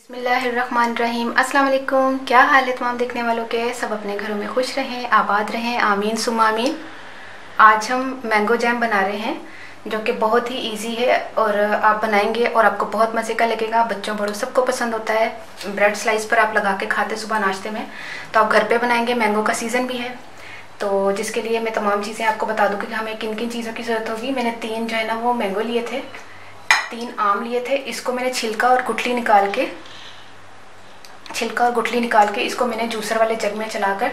बिस्मिल्लाहिर्रहमानिर्रहीम। अस्सलाम वालेकुम क्या हाल है तमाम देखने वालों के? सब अपने घरों में खुश रहें, आबाद रहें। आमीन सुम आमीन। आज हम मैंगो जैम बना रहे हैं, जो कि बहुत ही इजी है और आप बनाएँगे और आपको बहुत मज़े का लगेगा। बच्चों, बड़ों, सबको पसंद होता है। ब्रेड स्लाइस पर आप लगा के खाते सुबह नाश्ते में। तो आप घर पे बनाएँगे। मैंगो का सीज़न भी है। तो जिसके लिए मैं तमाम चीज़ें आपको बता दूँ कि हमें किन किन चीज़ों की ज़रूरत होगी। मैंने तीन जो है ना, वो मैंगो लिए थे। तीन आम लिए थे, इसको मैंने छिलका और गुठली निकाल के, छिलका और गुठली निकाल के इसको मैंने जूसर वाले जग में चलाकर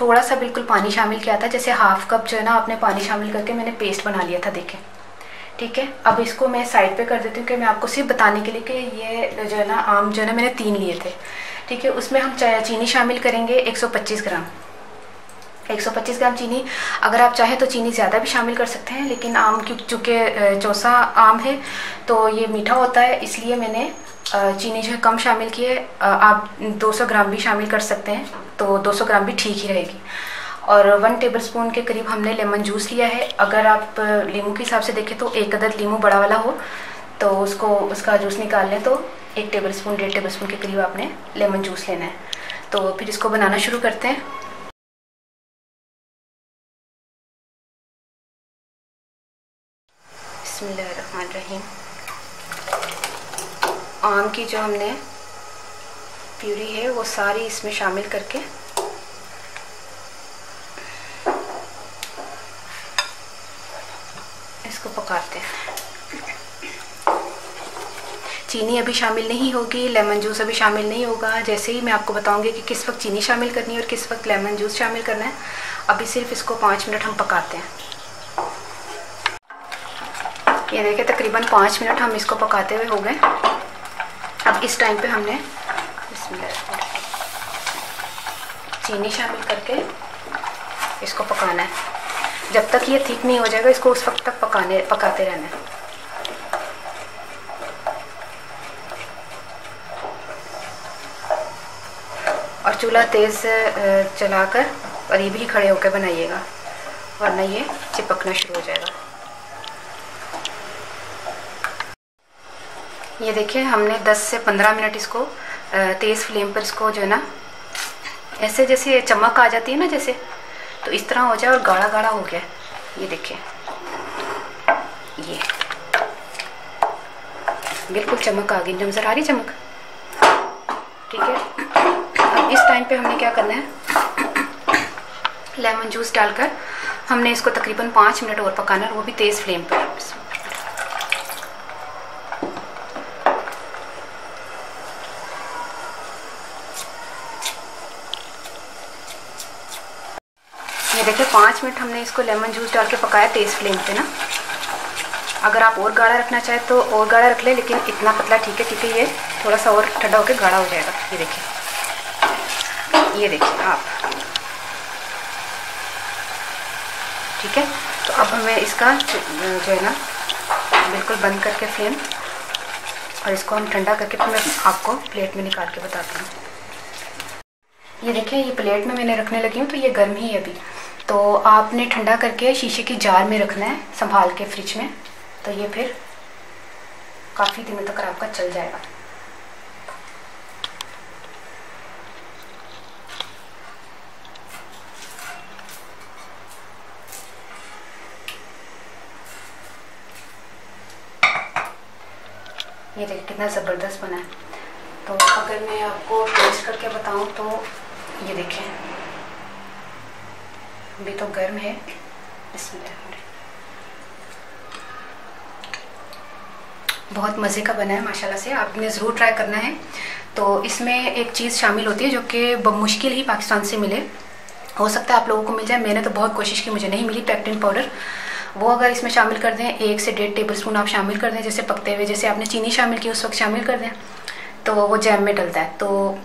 थोड़ा सा बिल्कुल पानी शामिल किया था, जैसे हाफ़ कप जो है ना, आपने पानी शामिल करके मैंने पेस्ट बना लिया था, देखें। ठीक है? अब इसको मैं साइड पे कर देती हूँ कि मैं आपको सिर्फ़ बताने के लिए कि ये जो है ना, आम जो है ना, मैंने तीन लिए थे। ठीक है? उसमें हम चीनी शामिल करेंगे 125 ग्राम। 125 ग्राम चीनी। अगर आप चाहें तो चीनी ज़्यादा भी शामिल कर सकते हैं, लेकिन आम चूँकि चौसा आम है तो ये मीठा होता है, इसलिए मैंने चीनी जो है कम शामिल की है। आप 200 ग्राम भी शामिल कर सकते हैं तो 200 ग्राम भी ठीक ही रहेगी। और वन टेबल स्पून के करीब हमने लेमन जूस लिया है। अगर आप लीमू के हिसाब से देखें तो एक अदर लीमू बड़ा वाला हो तो उसको, उसका जूस निकाल लें तो एक टेबल स्पून डेढ़ टेबल स्पून के करीब आपने लेमन जूस लेना है। तो फिर इसको बनाना शुरू करते हैं। बसमीम आम की जो हमने प्यूरी है, वो सारी इसमें शामिल करके इसको पकाते हैं। चीनी अभी शामिल नहीं होगी, लेमन जूस अभी शामिल नहीं होगा। जैसे ही मैं आपको बताऊँगी कि किस वक्त चीनी शामिल करनी है और किस वक्त लेमन जूस शामिल करना है, अभी सिर्फ़ इसको पाँच मिनट हम पकाते हैं। ये देखिए, तकरीबन पाँच मिनट हम इसको पकाते हुए हो गए। अब इस टाइम पे हमने चीनी शामिल करके इसको पकाना है। जब तक ये ठीक नहीं हो जाएगा, इसको उस वक्त तक पकाने, पकाते रहना है। और चूल्हा तेज़ चलाकर करीब ही खड़े होकर बनाइएगा, वरना ये चिपकना शुरू हो जाएगा। ये देखिए, हमने 10 से 15 मिनट इसको तेज़ फ्लेम पर इसको जो है ना, ऐसे जैसे चमक आ जाती है ना जैसे तो इस तरह हो जाए और गाढ़ा गाढ़ा हो गया। ये देखिए, ये। बिल्कुल चमक आ गई नज़र आ रही चमक। ठीक है? अब इस टाइम पे हमने क्या करना है? लेमन जूस डालकर हमने इसको तकरीबन पाँच मिनट और पकाना है वो भी तेज़ फ्लेम पर। देखिए, पाँच मिनट हमने इसको लेमन जूस डाल के पकाया तेज़ फ्लेम पे ना। अगर आप और गाढ़ा रखना चाहें तो और गाढ़ा रख ले, लेकिन इतना पतला ठीक है, क्योंकि ये थोड़ा सा और ठंडा होकर गाढ़ा हो जाएगा। ये देखिए। ये देखिए आप। ठीक है? तो अब हमें इसका जो है ना, बिल्कुल बंद करके फ्लेम और इसको हम ठंडा करके फिर मैं आपको प्लेट में निकाल के बताती हूँ। ये देखिए, ये प्लेट में मैंने रखने लगी हूँ तो ये गर्म ही है अभी। तो आपने ठंडा करके शीशे की जार में रखना है, संभाल के फ्रिज में। तो ये फिर काफ़ी दिनों तक आपका चल जाएगा। ये देखिए कितना ज़बरदस्त बना है। तो अगर मैं आपको टेस्ट करके बताऊँ तो ये देखें अभी तो गर्म है। बहुत मज़े का बना है, माशाल्लाह से। आपने ज़रूर ट्राई करना है। तो इसमें एक चीज़ शामिल होती है जो कि मुश्किल ही पाकिस्तान से मिले। हो सकता है आप लोगों को मिल जाए। मैंने तो बहुत कोशिश की, मुझे नहीं मिली पैक्टिन पाउडर वो अगर इसमें शामिल कर दें, एक से डेढ़ टेबल स्पून आप शामिल कर दें, जैसे पकते हुए, जैसे आपने चीनी शामिल की, उस वक्त शामिल कर दें तो वो जैम में डलता है। तो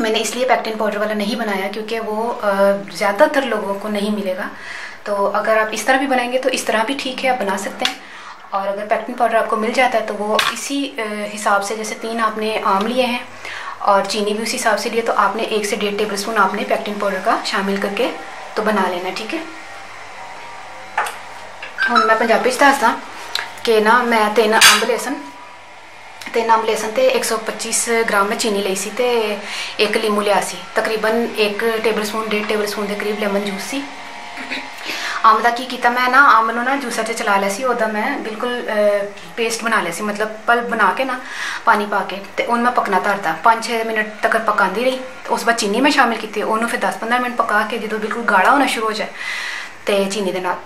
मैंने इसलिए पैक्टिन पाउडर वाला नहीं बनाया क्योंकि वो ज़्यादातर लोगों को नहीं मिलेगा। तो अगर आप इस तरह भी बनाएँगे तो इस तरह भी ठीक है, आप बना सकते हैं। और अगर पैक्टिन पाउडर आपको मिल जाता है तो वो इसी हिसाब से जैसे तीन आपने आम लिए हैं और चीनी भी उसी हिसाब से लिए तो आपने एक से डेढ़ टेबल स्पून आपने पैक्टिन पाउडर का शामिल करके तो बना लेना, ठीक है? हम, मैं पंजाबी दसदा कि ना मैं तीन अम्ब लेसन ਤੇ ਨਾਮ ਲੇਸਨ ਤੇ 125 ਗ੍ਰਾਮ ਮੈਂ ਚੀਨੀ ਲਈ ਸੀ ਤੇ ਇੱਕ ਲੀਮੂ ਲਿਆ ਸੀ। ਤਕਰੀਬਨ 1 ਟੇਬਲ ਸਪੂਨ 1.5 ਟੇਬਲ ਸਪੂਨ ਦੇ ਕਰੀਬ ਲੈਮਨ ਜੂਸ ਸੀ। ਆਮ ਦਾ ਕੀ ਕੀਤਾ ਮੈਂ ਨਾ, ਆਮ ਨੂੰ ਨਾ ਜੂਸਰ 'ਚ ਚਲਾ ਲਿਆ ਸੀ, ਉਹਦਾ ਮੈਂ ਬਿਲਕੁਲ ਪੇਸਟ ਬਣਾ ਲਿਆ ਸੀ, ਮਤਲਬ ਪਲਪ ਬਣਾ ਕੇ ਨਾ ਪਾਣੀ ਪਾ ਕੇ ਤੇ ਉਹਨੂੰ ਮੈਂ ਪਕਣਾ ਧਰਤਾ। 5-6 ਮਿੰਟ ਤੱਕ ਪਕਾਉਂਦੀ ਰਹੀ। ਉਸ ਬਾਅਦ ਚੀਨੀ ਮੈਂ ਸ਼ਾਮਿਲ ਕੀਤੀ। ਉਹਨੂੰ ਫਿਰ 10-15 ਮਿੰਟ ਪਕਾ ਕੇ ਜਦੋਂ ਬਿਲਕੁਲ ਗਾੜਾ ਹੋਣਾ ਸ਼ੁਰੂ ਹੋ ਜਾਏ ਤੇ ਚੀਨੀ ਦੇ ਨਾਲ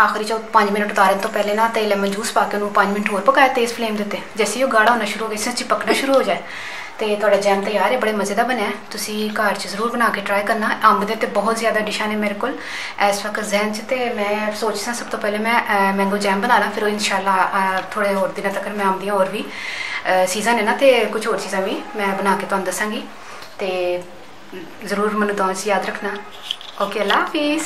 ਆਖਰੀ ਚ 5 ਮਿੰਟ ਉਤਾਰਨ ਤੋਂ ਪਹਿਲੇ ਨਾ ਤੇ ਲੈਮਨ ਜੂਸ ਪਾ ਕੇ ਉਹਨੂੰ 5 ਮਿੰਟ ਹੋਰ ਪਕਾਇਆ, ਤੇਜ਼ ਫਲੇਮ ਦੇ ਉੱਤੇ। ਜੈਸੇ ਉਹ ਗਾੜਾ ਹੋਣਾ ਸ਼ੁਰੂ ਹੋ ਗਿਆ, ਇਸ ਚਿਪਕਣਾ ਸ਼ੁਰੂ ਹੋ ਜਾਏ। ਤੇ ਤੁਹਾਡਾ ਜੈਮ ਤਿਆਰ ਹੈ, ਬੜੇ ਮਜ਼ੇ ਦਾ ਬਣਿਆ ਤੁਸੀਂ ਘਰ 'ਚ ਜ਼ਰੂਰ ਬਣਾ ਕੇ ਟਰਾਈ ਕਰਨਾ। ਅੰਬ ਦੇ ਤੇ ਬਹੁਤ ਜ਼ਿਆਦਾ ਡਿਸ਼ਾਂ ਨੇ ਮੇਰੇ ਕੋਲ। ਇਸ ਵਕਤ ਜ਼ਹਿਨ 'ਚ ਤੇ ਮੈਂ ਸੋਚਦਾ ਸਭ ਤੋਂ ਪਹਿਲੇ ਮੈਂ ਮੈਂਗੋ ਜੈਮ ਬਣਾ ਬਣਾਣਾ ਫਿਰ ਉਹ ਇਨਸ਼ਾਅੱਲਾ ਥੋੜੇ ਹੋਰ ਦਿਨਾਂ ਤੱਕ ਮੈਂ ਅੰਬ ਦੀਆਂ ਹੋਰ ਵੀ ਸੀਜ਼ਨ ਹੈ ਨਾ ਤੇ ਕੁਝ ਹੋਰ ਚੀਜ਼ਾਂ ਵੀ ਮੈਂ ਬਣਾ ਕੇ ਤੁਹਾਨੂੰ ਦੱਸਾਂਗੀ। ਤੇ ਜ਼ਰੂਰ ਮੈਨੂੰ ਦੁਆ ਯਾਦ ਰੱਖਣਾ। ਓਕੇ ਅੱਲਾ ਹਾਫਿਜ਼